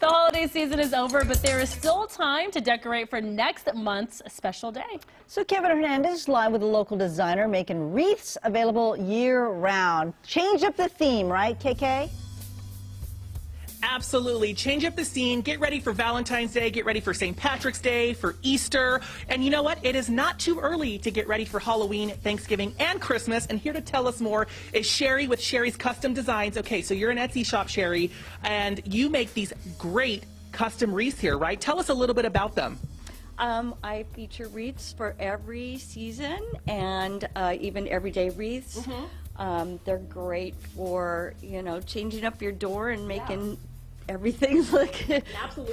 The holiday season is over, but there is still time to decorate for next month's special day. So Kevin Hernandez live with a local designer making wreaths available year round. Change up the theme, right, KK? Absolutely. Change up the scene. Get ready for Valentine's Day. Get ready for St. Patrick's Day, for Easter. And you know what? It is not too early to get ready for Halloween, Thanksgiving, and Christmas. And here to tell us more is Sherry with Sherry's Custom Designs. Okay, so you're an Etsy shop, Sherry, and you make these great custom wreaths here, right? Tell us a little bit about them. Um, I feature wreaths for every season and uh, even everyday wreaths. Um, they're great for you know changing up your door and making everything look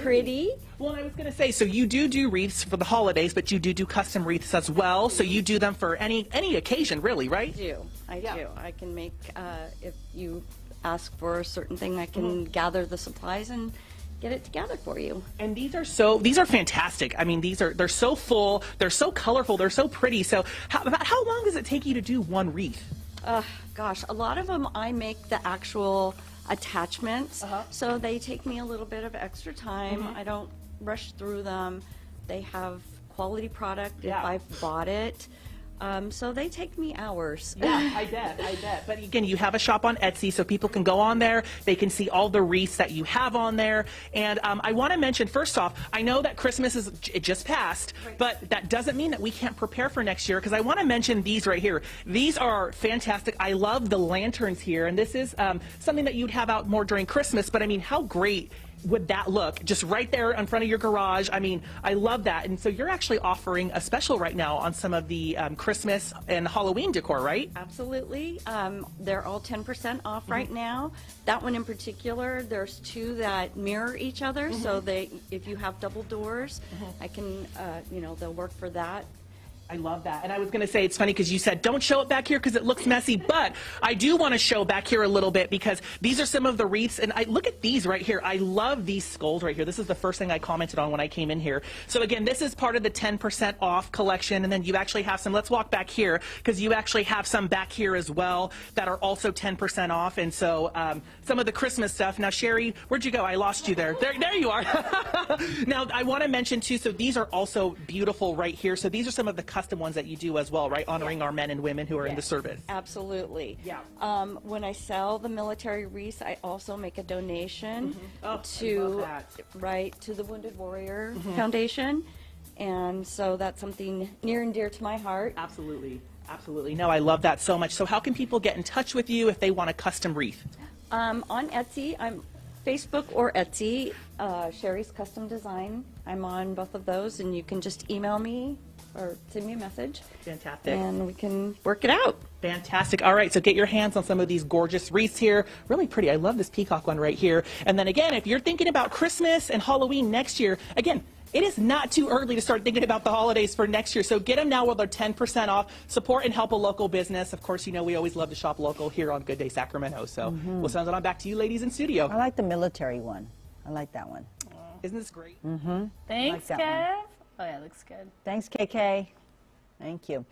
pretty. Well, I was going to say, so you do do wreaths for the holidays, but you do do custom wreaths as well. So you do them for any any occasion, really, right? I do I Yeah. do? I can make uh, if you ask for a certain thing, I can Mm-hmm. gather the supplies and get it together for you. And these are so these are fantastic. I mean, these are they're so full, they're so colorful, they're so pretty. So, how, about how long does it take you to do one wreath? Uh, gosh, a lot of them I make the actual attachments, Uh-huh. so they take me a little bit of extra time. Mm-hmm. I don't rush through them. They have quality product Yeah. if I've bought it, um, so they take me hours. Yeah, I bet, I bet. But again, you have a shop on Etsy, so people can go on there. They can see all the wreaths that you have on there. And um, I want to mention, first off, I know that Christmas is it just passed, but that doesn't mean that we can't prepare for next year. Because I want to mention these right here. These are fantastic. I love the lanterns here, and this is um, something that you'd have out more during Christmas. But I mean, how great would that look just right there in front of your garage i mean i love that and so you're actually offering a special right now on some of the um, christmas and halloween decor right Absolutely. Um, they're all 10% off Mm-hmm. right now. That one in particular, there's two that mirror each other, Mm-hmm. so they, if you have double doors, I can, uh, you know, they'll work for that. I love that. And I was going to say, it's funny because you said, don't show it back here because it looks messy. But I do want to show back here a little bit because these are some of the wreaths. And I look at these right here. I love these skulls right here. This is the first thing I commented on when I came in here. So again, this is part of the 10% off collection. And then you actually have some, let's walk back here because you actually have some back here as well that are also 10% off. And so um, some of the Christmas stuff. Now, Sherry, where'd you go? I lost you there. There, there you are. now, I want to mention too, so these are also beautiful right here. So these are some of the custom ones that you do as well, right? Honoring our men and women who are in the service. Absolutely. Yeah. Um, when I sell the military wreaths, I also make a donation Oh, to love that. Mm-hmm. right to the Wounded Warrior Foundation, and so that's something near and dear to my heart. Absolutely. Absolutely. No, I love that so much. So how can people get in touch with you if they want a custom wreath? Um, on Etsy, I'm Facebook or Etsy, uh, Sherry's Custom Design. I'm on both of those, and you can just email me or send me a message, Fantastic. and we can work it out. Fantastic. All right, so get your hands on some of these gorgeous wreaths here. Really pretty. I love this peacock one right here. And then again, if you're thinking about Christmas and Halloween next year, again, it is not too early to start thinking about the holidays for next year. So get them now while they're 10% off. Support and help a local business. Of course, you know we always love to shop local here on Good Day Sacramento. So mm-hmm. we'll send it on back to you ladies in studio. I like the military one. I like that one. Isn't this great? Mm-hmm. Thanks, that Kev. Oh, yeah, looks good. Thanks, KK. Thank you.